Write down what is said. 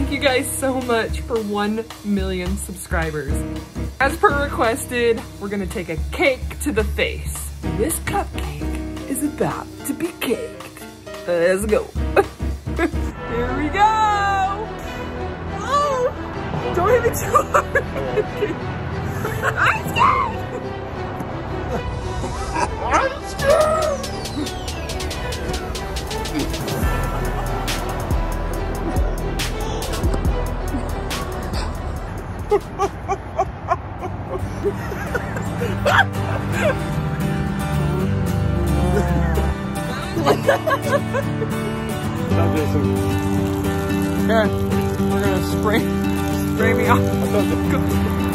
Thank you guys so much for 1 million subscribers. As per requested, we're gonna take a cake to the face. This cupcake is about to be caked. Let's go. Here we go. Oh, don't hit me Karen, we're gonna spray, spray me off.